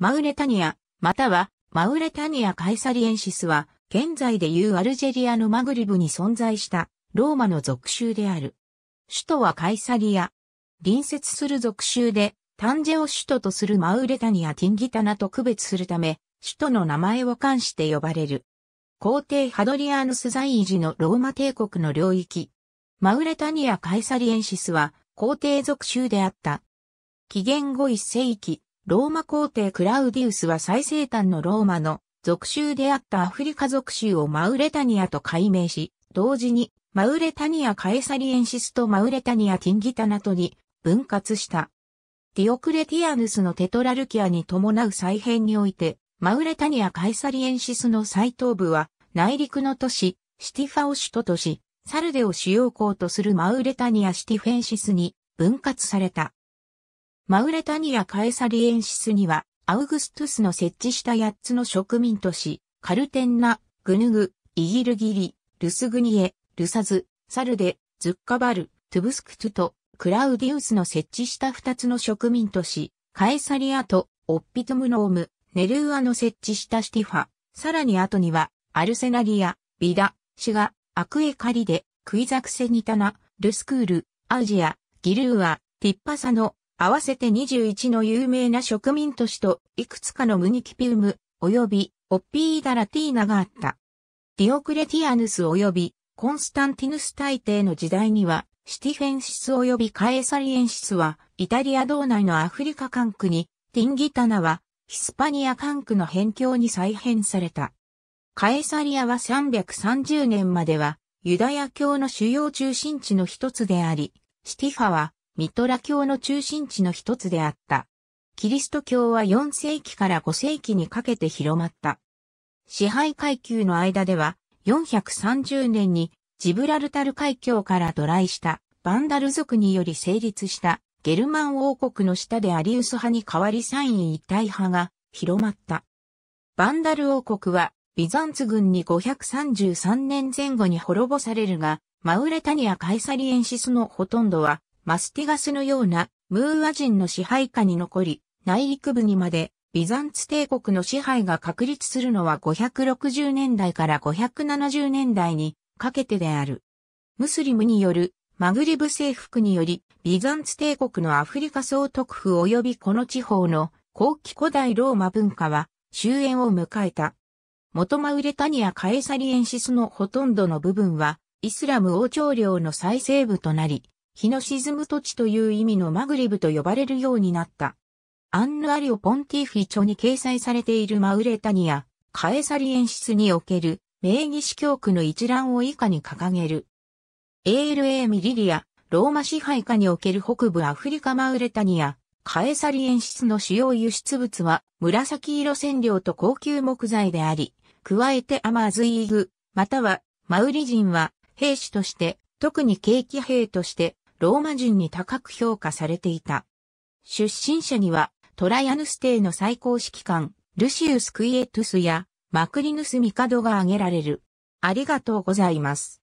マウレタニア、またはマウレタニア・カイサリエンシスは、現在でいうアルジェリアのマグリブに存在したローマの属州である。首都はカイサリア。隣接する属州で、タンジェを首都とするマウレタニア・ティンギタナと区別するため、首都の名前を冠して呼ばれる。皇帝ハドリアーヌス在位時のローマ帝国の領域。マウレタニア・カイサリエンシスは皇帝属州であった。紀元後1世紀、ローマ皇帝クラウディウスは最西端のローマの属州であったアフリカ属州をマウレタニアと改名し、同時にマウレタニア・カエサリエンシスとマウレタニア・ティンギタナトに分割した。ディオクレティアヌスのテトラルキアに伴う再編において、マウレタニア・カエサリエンシスの最東部は内陸の都市、シティファを首都とし、サルデを主要港とするマウレタニア・シティフェンシスに分割された。マウレタニア・カエサリエンシスには、アウグストゥスの設置した8つの植民都市、カルテンナ、グヌグ、イギルギリ、ルスグニエ、ルサズ、サルデ、ズッカバル、トゥブスクトゥと、クラウディウスの設置した2つの植民都市、カエサリアと、オッピトムノーム、ネルーアの設置したシティファ、さらに後には、アルセナリア、ビダ、シガ、アクエカリデ、クイザクセニタナ、ルスクール、アジア、ギルーア、ティッパサの合わせて21の有名な植民都市といくつかのムニキピウム及びオッピーダラティーナがあった。ディオクレティアヌス及びコンスタンティヌス大帝の時代にはシティフェンシス及びカエサリエンシスはイタリア道内のアフリカ管区にティンギタナはヒスパニア管区の辺境に再編された。カエサリアは330年まではユダヤ教の主要中心地の一つであり、シティファはミトラ教の中心地の一つであった。キリスト教は4世紀から5世紀にかけて広まった。支配階級の間では、430年にジブラルタル海峡から渡来したバンダル族により成立したゲルマン王国の下でアリウス派に代わり三位一体派が広まった。バンダル王国はビザンツ軍に533年前後に滅ぼされるが、マウレタニア・カイサリエンシスのほとんどはマスティガスのようなムーア人の支配下に残り、内陸部にまでビザンツ帝国の支配が確立するのは560年代から570年代にかけてである。ムスリムによるマグリブ征服により、ビザンツ帝国のアフリカ総督府及びこの地方の後期古代ローマ文化は終焉を迎えた。元マウレタニア・カエサリエンシスのほとんどの部分はイスラム王朝領の再生部となり、日の沈む土地という意味のマグリブと呼ばれるようになった。アンヌアリオ・ポンティフィ著に掲載されているマウレタニア、カエサリエンシスにおける名義司教区の一覧を以下に掲げる。ALA ミリリア、ローマ支配下における北部アフリカマウレタニア、カエサリエンシスの主要輸出物は紫色染料と高級木材であり、加えてアマーズイーグ、またはマウリ人は兵士として、特に景気兵としてローマ人に高く評価されていた。出身者には、トライアヌス帝の最高指揮官、ルシウス・クイエトゥスや、マクリヌス・ミカドが挙げられる。ありがとうございます。